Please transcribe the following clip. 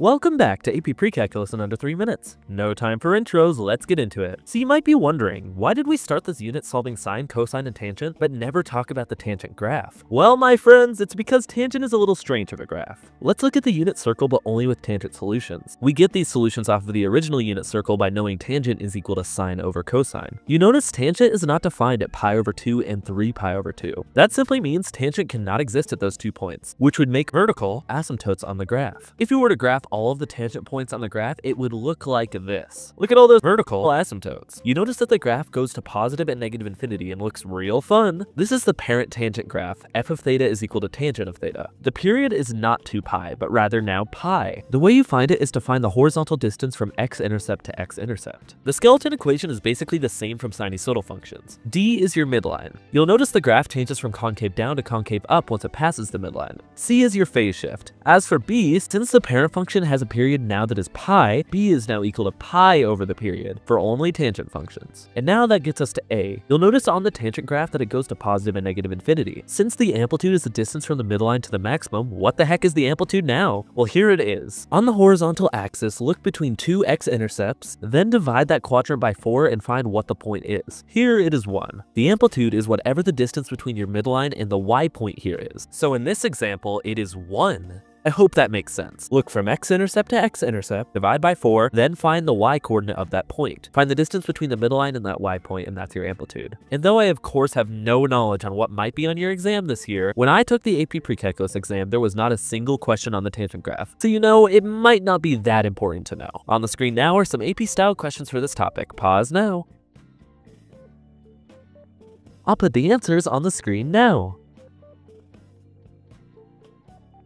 Welcome back to AP Pre-Calculus in under 3 minutes. No time for intros, let's get into it. So you might be wondering, why did we start this unit solving sine, cosine, and tangent, but never talk about the tangent graph? Well, my friends, it's because tangent is a little strange of a graph. Let's look at the unit circle, but only with tangent solutions. We get these solutions off of the original unit circle by knowing tangent is equal to sine over cosine. You notice tangent is not defined at pi over 2 and 3 pi over 2. That simply means tangent cannot exist at those two points, which would make vertical asymptotes on the graph. If you were to graph all of the tangent points on the graph, it would look like this. Look at all those vertical asymptotes. You notice that the graph goes to positive and negative infinity and looks real fun. This is the parent tangent graph. f of theta is equal to tangent of theta. The period is not 2 pi, but rather now pi. The way you find it is to find the horizontal distance from x-intercept to x-intercept. The skeleton equation is basically the same from sinusoidal functions. d is your midline. You'll notice the graph changes from concave down to concave up once it passes the midline. c is your phase shift. As for b, since the parent function has a period now that is pi, b is now equal to pi over the period for only tangent functions. And now that gets us to a. You'll notice on the tangent graph that it goes to positive and negative infinity. Since the amplitude is the distance from the midline to the maximum, what the heck is the amplitude now? Well, here it is. On the horizontal axis, look between two x-intercepts, then divide that quadrant by 4 and find what the point is. Here it is 1. The amplitude is whatever the distance between your midline and the y point here is. So in this example, it is 1. I hope that makes sense. Look from x-intercept to x-intercept, divide by 4, then find the y-coordinate of that point. Find the distance between the midline and that y point, and that's your amplitude. And though I of course have no knowledge on what might be on your exam this year, when I took the AP Pre-Calculus exam, there was not a single question on the tangent graph. So you know, it might not be that important to know. On the screen now are some AP-style questions for this topic. Pause now. I'll put the answers on the screen now.